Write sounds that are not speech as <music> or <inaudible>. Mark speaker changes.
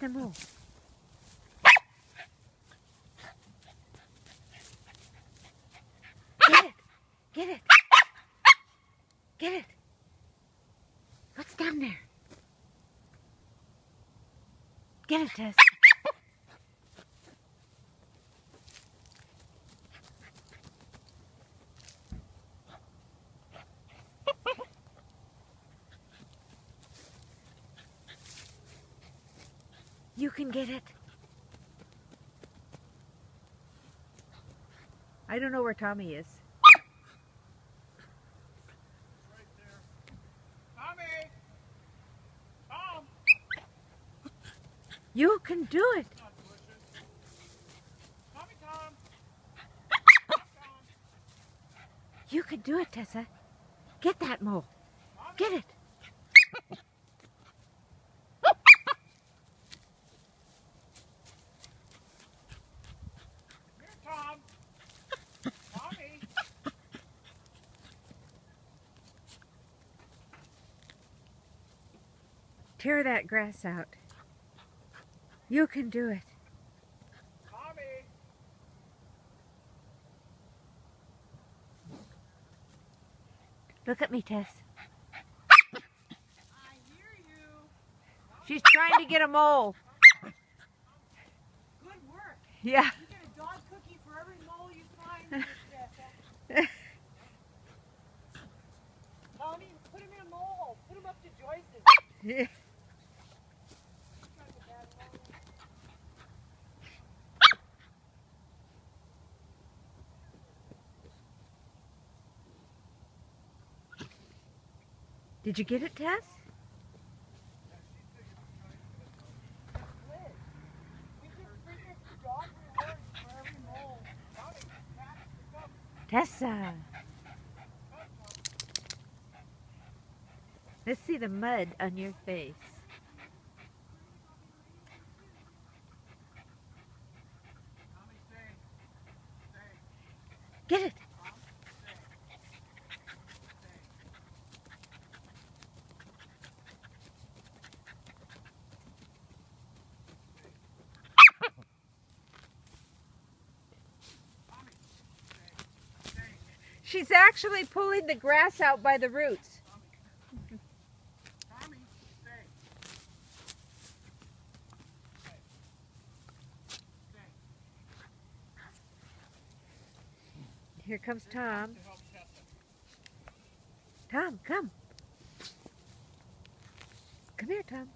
Speaker 1: Get the. Get it. Get it. Get it. What's down there? Get it, Tess. You can get it. I don't know where Tommy is.
Speaker 2: Right. Tommy! Tom!
Speaker 1: You can do it.
Speaker 2: Tommy, Tom! Tom!
Speaker 1: You can do it, Tessa. Get that mole. Get it.
Speaker 2: Here, Tom! Tommy!
Speaker 1: Tear that grass out. You can do it.
Speaker 2: Tommy!
Speaker 1: Look at me, Tess.
Speaker 2: I hear you.
Speaker 1: She's trying to get a mole.
Speaker 2: Good work.
Speaker 1: Yeah.
Speaker 2: You get a dog cookie for every mole you find. <laughs> Miss Tommy, put him in a mole. Put him up to Joyce's. <laughs>
Speaker 1: Did you get it, Tess? Tessa. Let's see the mud on your face.
Speaker 2: Tommy, stay. Stay.
Speaker 1: Get it.
Speaker 2: Tom, stay. Stay. Tommy, stay. Stay.
Speaker 1: She's actually pulling the grass out by the roots. Here comes Tom. Tom, come. Come here, Tom.